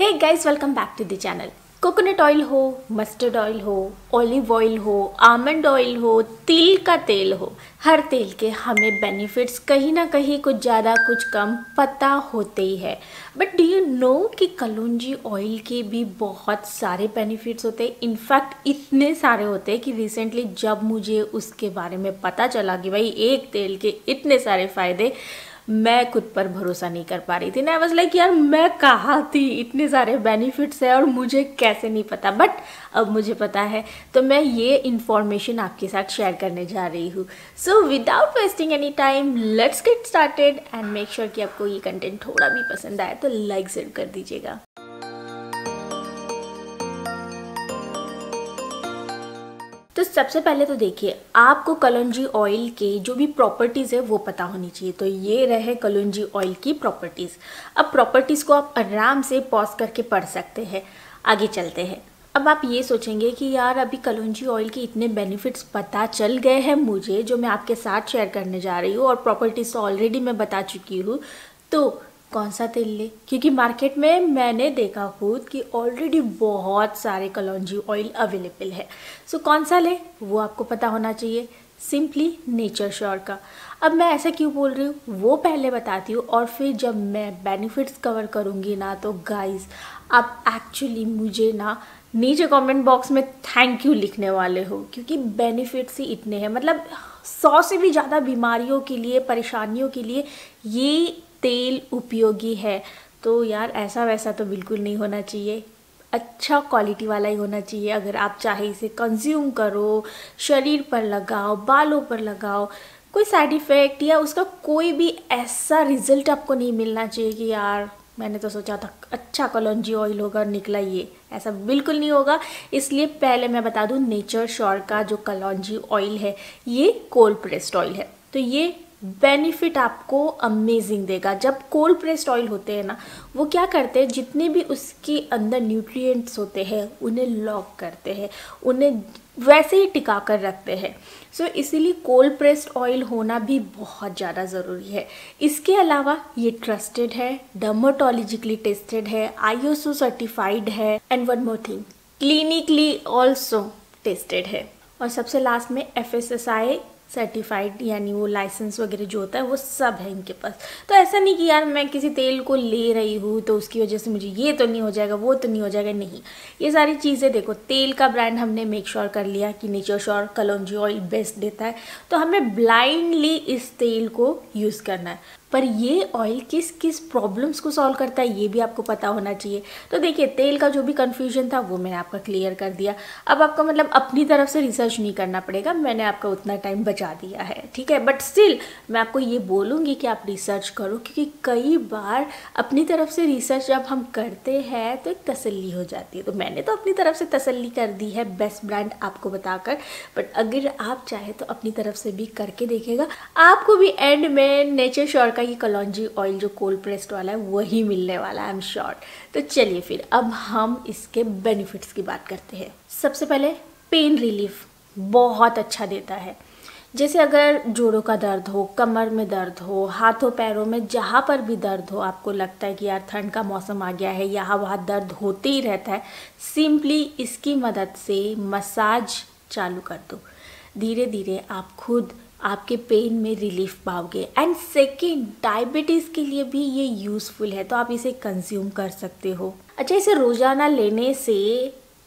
Hey guys welcome back to the channel coconut oil हो mustard oil हो olive oil हो almond oil हो तिल का तेल हो हर तेल के हमें बेनिफिट्स कहीं ना कहीं कुछ ज़्यादा, कुछ कम पता होते ही है। बट डू यू नो कि कलौंजी ऑयल के भी बहुत सारे बेनिफिट्स होते हैं? इनफैक्ट इतने सारे होते हैं कि रिसेंटली जब मुझे उसके बारे में पता चला कि भाई एक तेल के इतने सारे फ़ायदे मैं खुद पर भरोसा नहीं कर पा रही थी। ना वॉज़ लाइक यार, मैं कहा थी? इतने सारे बेनिफिट्स हैं और मुझे कैसे नहीं पता? बट अब मुझे पता है तो मैं ये इन्फॉर्मेशन आपके साथ शेयर करने जा रही हूँ। So without wasting any time let's get started and make sure कि आपको ये कंटेंट थोड़ा भी पसंद आए तो लाइक ज़रूर कर दीजिएगा। तो सबसे पहले तो देखिए, आपको कलौंजी ऑयल के जो भी प्रॉपर्टीज़ है, वो पता होनी चाहिए। तो ये रहे कलौंजी ऑयल की प्रॉपर्टीज़ अब प्रॉपर्टीज़ को आप आराम से पॉज करके पढ़ सकते हैं। आगे चलते हैं। अब आप ये सोचेंगे कि यार, अभी कलौंजी ऑयल के इतने बेनिफिट्स पता चल गए हैं मुझे, जो मैं आपके साथ शेयर करने जा रही हूँ और प्रॉपर्टीज़ तो ऑलरेडी मैं बता चुकी हूँ। तो कौन सा तेल ले? क्योंकि मार्केट में मैंने देखा खुद कि ऑलरेडी बहुत सारे कलौजी ऑयल अवेलेबल है। सो so, कौन सा ले? वो आपको पता होना चाहिए। सिंपली नेचर श्योर का। अब मैं ऐसा क्यों बोल रही हूँ? वो पहले बताती हूँ और फिर जब मैं बेनिफिट्स कवर करूँगी ना तो गाइस आप एक्चुअली मुझे ना नीचे कमेंट बॉक्स में थैंक यू लिखने वाले हो। क्योंकि बेनिफिट्स ही इतने हैं। मतलब सौ से भी ज़्यादा बीमारियों के लिए परेशानियों के लिए ये तेल उपयोगी है। तो यार, ऐसा वैसा तो बिल्कुल नहीं होना चाहिए। अच्छा क्वालिटी वाला ही होना चाहिए। अगर आप चाहे इसे कंज्यूम करो, शरीर पर लगाओ, बालों पर लगाओ, कोई साइड इफ़ेक्ट या उसका कोई भी ऐसा रिज़ल्ट आपको नहीं मिलना चाहिए कि यार, मैंने तो सोचा था अच्छा कलौजी ऑयल होगा और निकला ये। ऐसा बिल्कुल नहीं होगा। इसलिए पहले मैं बता दूँ नेचर श्योर का जो कलौजी ऑयल है, ये कोल्ड प्रेस्ड ऑयल है। तो ये बेनिफिट आपको अमेजिंग देगा। जब कोल्ड प्रेस्ड ऑयल होते हैं ना वो क्या करते हैं? जितने भी उसके अंदर न्यूट्रिएंट्स होते हैं उन्हें लॉक करते हैं उन्हें वैसे ही टिका कर रखते हैं। सो so, इसीलिए कोल्ड प्रेस्ड ऑयल होना भी बहुत ज़्यादा ज़रूरी है। इसके अलावा ये ट्रस्टेड है डर्मोटोलॉजिकली टेस्टेड है आई सर्टिफाइड है and one more thing clinically also tested है। और सबसे लास्ट में F S S I certified यानी वो लाइसेंस वगैरह जो होता है, वो सब है इनके पास। तो ऐसा नहीं कि यार मैं किसी तेल को ले रही हूँ तो उसकी वजह से मुझे ये तो नहीं हो जाएगा, वो तो नहीं हो जाएगा, नहीं। ये सारी चीज़ें देखो, तेल का ब्रांड हमने मेक श्योर sure कर लिया कि नेचर श्योर कलौजी ऑयल बेस्ट देता है। तो हमें ब्लाइंडली इस तेल को यूज़ करना है। पर ये ऑयल किस किस प्रॉब्लम्स को सॉल्व करता है, ये भी आपको पता होना चाहिए। तो देखिए, तेल का जो भी कन्फ्यूज़न था, वो मैंने आपका क्लियर कर दिया। अब आपका मतलब अपनी तरफ़ से रिसर्च नहीं करना पड़ेगा, मैंने आपका उतना टाइम बचा दिया है, ठीक है? बट स्टिल मैं आपको ये बोलूँगी कि आप रिसर्च करो, क्योंकि कई बार अपनी तरफ़ से रिसर्च जब हम करते हैं तो एक तसल्ली हो जाती है। तो मैंने तो अपनी तरफ़ से तसल्ली कर दी है बेस्ट ब्रांड आपको बताकर। बट अगर आप चाहे तो अपनी तरफ़ से भी करके देखेगा आपको भी एंड में नेचर श्योर का ये कलौजी ऑयल जो कोल्ड प्रेस्ड वाला है, वही मिलने वाला है आई एम श्योर तो चलिए फिर, अब हम इसके बेनिफिट्स की बात करते हैं। सबसे पहले पेन रिलीफ बहुत अच्छा देता है। जैसे अगर जोड़ों का दर्द हो, कमर में दर्द हो, हाथों पैरों में जहाँ पर भी दर्द हो, आपको लगता है कि यार ठंड का मौसम आ गया है, यहाँ वहाँ दर्द होते ही रहता है सिंपली इसकी मदद से मसाज चालू कर दो। धीरे धीरे आप खुद आपके पेन में रिलीफ पाओगे. एंड सेकेंड डायबिटीज़ के लिए भी ये यूज़फुल है तो आप इसे कंज्यूम कर सकते हो. अच्छा इसे रोज़ाना लेने से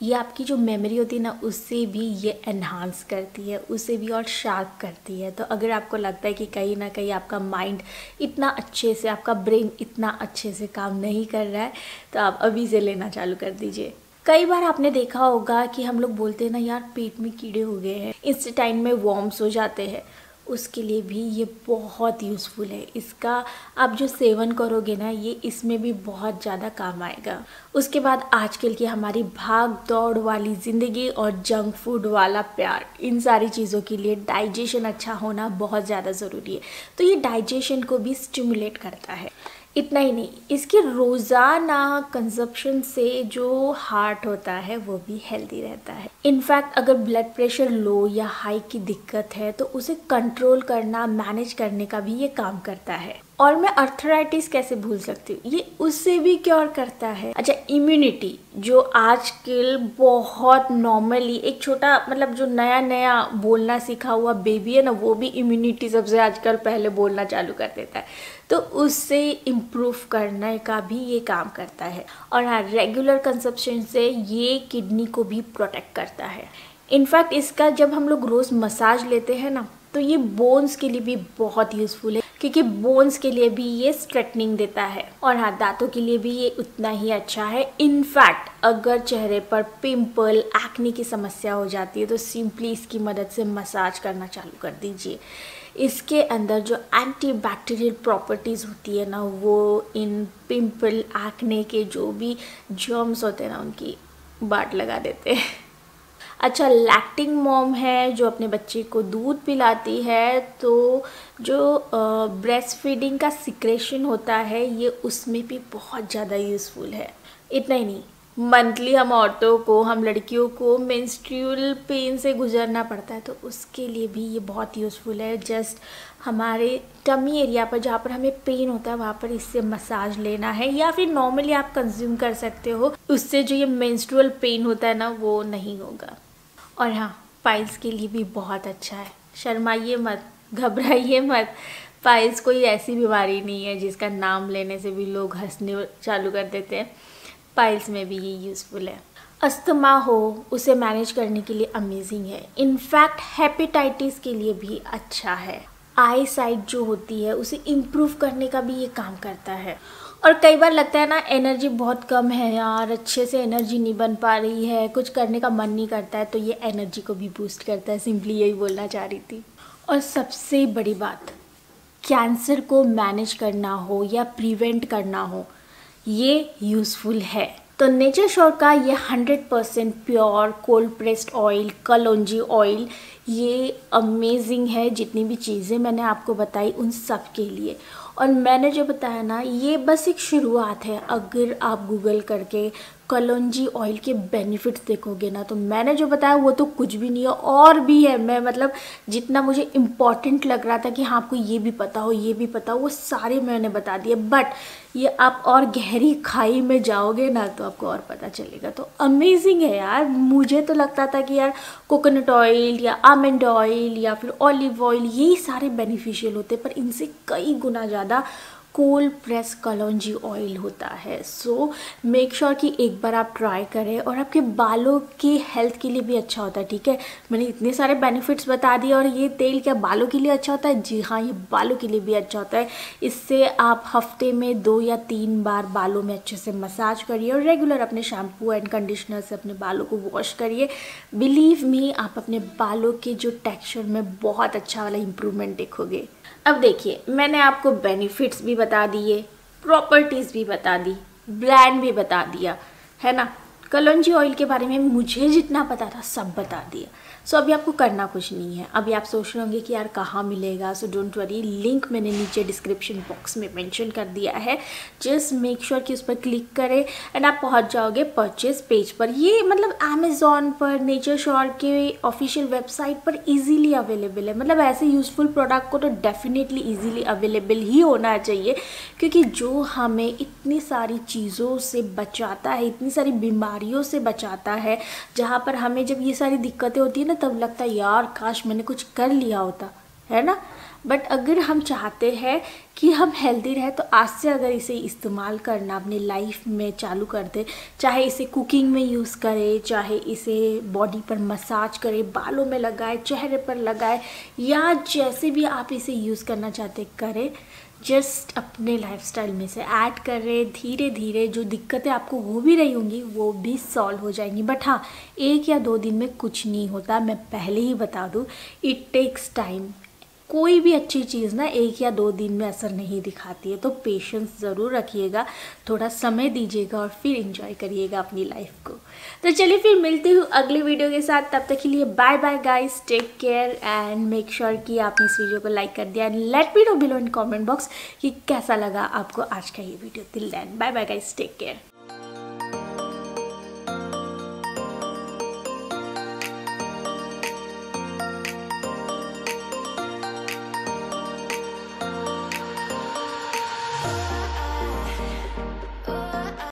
ये आपकी जो मेमोरी होती है ना, उससे भी ये एनहांस करती है उसे भी और शार्प करती है. तो अगर आपको लगता है कि कहीं ना कहीं आपका माइंड इतना अच्छे से, आपका ब्रेन इतना अच्छे से काम नहीं कर रहा है तो आप अभी से लेना चालू कर दीजिए. कई बार आपने देखा होगा कि हम लोग बोलते हैं ना, यार, पेट में कीड़े हो गए हैं, इस टाइम में वॉर्म्स हो जाते हैं। उसके लिए भी ये बहुत यूज़फुल है। इसका आप जो सेवन करोगे ना, ये इसमें भी बहुत ज़्यादा काम आएगा। उसके बाद आजकल की हमारी भाग दौड़ वाली ज़िंदगी और जंक फ़ूड वाला प्यार, इन सारी चीज़ों के लिए डाइजेशन अच्छा होना बहुत ज़्यादा ज़रूरी है। तो ये डाइजेशन को भी स्टिमुलेट करता है। इतना ही नहीं, इसके रोज़ाना कंजप्शन से जो हार्ट होता है, वो भी हेल्दी रहता है। इनफैक्ट अगर ब्लड प्रेशर लो या हाई की दिक्कत है तो उसे कंट्रोल करना मैनेज करने का भी ये काम करता है। और मैं अर्थराइटिस कैसे भूल सकती हूँ? ये उससे भी क्योर करता है। अच्छा इम्यूनिटी जो आजकल बहुत नॉर्मली एक छोटा मतलब जो नया नया बोलना सीखा हुआ बेबी है ना, वो भी इम्यूनिटी सबसे आजकल पहले बोलना चालू कर देता है। तो उससे इम्प्रूव करने का भी ये काम करता है। और हाँ रेगुलर कंसप्शन से ये किडनी को भी प्रोटेक्ट करता है। इनफैक्ट इसका जब हम लोग रोज़ मसाज लेते हैं ना तो ये बोन्स के लिए भी बहुत यूज़फुल है। क्योंकि बोन्स के लिए भी ये स्ट्रेटनिंग देता है। और हाँ दांतों के लिए भी ये उतना ही अच्छा है। इनफैक्ट अगर चेहरे पर पिंपल एक्ने की समस्या हो जाती है तो सिंपली इसकी मदद से मसाज करना चालू कर दीजिए। इसके अंदर जो एंटी बैक्टीरियल प्रॉपर्टीज़ होती है ना, वो इन पिंपल एक्ने के जो भी जर्म्स होते हैं ना, उनकी बाट लगा देते हैं। अच्छा लैक्टिंग मॉम है जो अपने बच्चे को दूध पिलाती है तो जो ब्रेस्ट फीडिंग का सिक्रेशन होता है, ये उसमें भी बहुत ज़्यादा यूज़फुल है। इतना ही नहीं मंथली हम औरतों को, हम लड़कियों को मेंस्ट्रुअल पेन से गुजरना पड़ता है तो उसके लिए भी ये बहुत यूज़फुल है। जस्ट हमारे टमी एरिया पर जहाँ पर हमें पेन होता है, वहाँ पर इससे मसाज लेना है, या फिर नॉर्मली आप कंज्यूम कर सकते हो, उससे जो ये मेंस्ट्रुअल पेन होता है ना, वो नहीं होगा। और हाँ पाइल्स के लिए भी बहुत अच्छा है। शर्माइए मत, घबराइए मत। पाइल्स कोई ऐसी बीमारी नहीं है जिसका नाम लेने से भी लोग हंसने चालू कर देते हैं। पाइल्स में भी ये यूज़फुल है। अस्थमा हो, उसे मैनेज करने के लिए अमेजिंग है। इनफैक्ट हेपेटाइटिस के लिए भी अच्छा है। आई साइट जो होती है, उसे इम्प्रूव करने का भी ये काम करता है। और कई बार लगता है ना एनर्जी बहुत कम है यार, अच्छे से एनर्जी नहीं बन पा रही है, कुछ करने का मन नहीं करता है तो ये एनर्जी को भी बूस्ट करता है सिंपली यही बोलना चाह रही थी। और सबसे बड़ी बात कैंसर को मैनेज करना हो या प्रिवेंट करना हो, ये यूज़फुल है। तो नेचर श्योर का ये 100 percent pure cold pressed oil कलौजी oil ये अमेजिंग है, जितनी भी चीज़ें मैंने आपको बताई उन सब के लिए। और मैंने जो बताया ना ये बस एक शुरुआत है अगर आप गूगल करके कलौजी ऑयल के बेनिफिट्स देखोगे ना तो मैंने जो बताया वो तो कुछ भी नहीं है, और भी है। मैं मतलब जितना मुझे इंपॉर्टेंट लग रहा था कि हाँ आपको ये भी पता हो, ये भी पता हो, वो सारे मैंने बता दिए। बट ये आप और गहरी खाई में जाओगे ना तो आपको और पता चलेगा। तो अमेजिंग है यार। मुझे तो लगता था कि यार कोकोनट ऑयल या आमंड ऑयल या फिर ऑलिव ऑयल यही सारे बेनिफिशियल होते पर इनसे कई गुना ज़्यादा कोल्ड प्रेस कलौजी ऑयल होता है। सो मेक श्योर कि एक बार आप ट्राई करें और आपके बालों की हेल्थ के लिए भी अच्छा होता है, ठीक है? मैंने इतने सारे बेनिफिट्स बता दिए और ये तेल क्या बालों के लिए अच्छा होता है? जी हाँ ये बालों के लिए भी अच्छा होता है। इससे आप हफ़्ते में दो या तीन बार बालों में अच्छे से मसाज करिए और रेगुलर अपने शैम्पू एंड कंडीशनर से अपने बालों को वॉश करिए। बिलीव मी आप अपने बालों के जो टेक्स्चर में बहुत अच्छा वाला इम्प्रूवमेंट देखोगे। अब देखिए, मैंने आपको बेनिफिट्स भी बता दिए प्रॉपर्टीज़ भी बता दी ब्रांड भी बता दिया, है ना? कलौजी ऑयल के बारे में मुझे जितना पता था, सब बता दिया। सो अभी आपको करना कुछ नहीं है। अभी आप सोच रहे होंगे कि यार कहाँ मिलेगा। सो डोंट वरी लिंक मैंने नीचे डिस्क्रिप्शन बॉक्स में मेंशन कर दिया है। जस्ट मेक श्योर कि उस पर क्लिक करें एंड आप पहुँच जाओगे परचेज पेज पर। ये मतलब अमेजोन पर नेचर श्योर के ऑफिशियल वेबसाइट पर ईजिली अवेलेबल है। मतलब ऐसे यूज़फुल प्रोडक्ट को तो डेफिनेटली ईजिली अवेलेबल ही होना चाहिए। क्योंकि जो हमें इतनी सारी चीज़ों से बचाता है, इतनी सारी बीमारियों से बचाता है, जहाँ पर हमें जब ये सारी दिक्कतें होती है ना, तब लगता है, यार, काश मैंने कुछ कर लिया होता। है ना? बट अगर हम चाहते हैं कि हम हेल्दी रहे तो आज से अगर इसे इस्तेमाल करना, अपनी लाइफ में चालू कर दे, चाहे इसे कुकिंग में यूज़ करें, चाहे इसे बॉडी पर मसाज करें, बालों में लगाए, चेहरे पर लगाए, या जैसे भी आप इसे यूज़ करना चाहते करें जस्ट अपने लाइफस्टाइल में से ऐड कर रहे, धीरे धीरे जो दिक्कतें आपको हो भी रही होंगी, वो भी सॉल्व हो जाएँगी। बट हाँ एक या दो दिन में कुछ नहीं होता। मैं पहले ही बता दूँ इट टेक्स टाइम कोई भी अच्छी चीज़ ना एक या दो दिन में असर नहीं दिखाती है। तो पेशेंस ज़रूर रखिएगा, थोड़ा समय दीजिएगा और फिर इंजॉय करिएगा अपनी लाइफ को। तो चलिए फिर मिलती हूँ अगले वीडियो के साथ। तब तक के लिए bye bye guys take care and make sure कि आपने इस वीडियो को लाइक कर दिया। And let me know below in comment box कि कैसा लगा आपको आज का ये video till then bye bye guys take care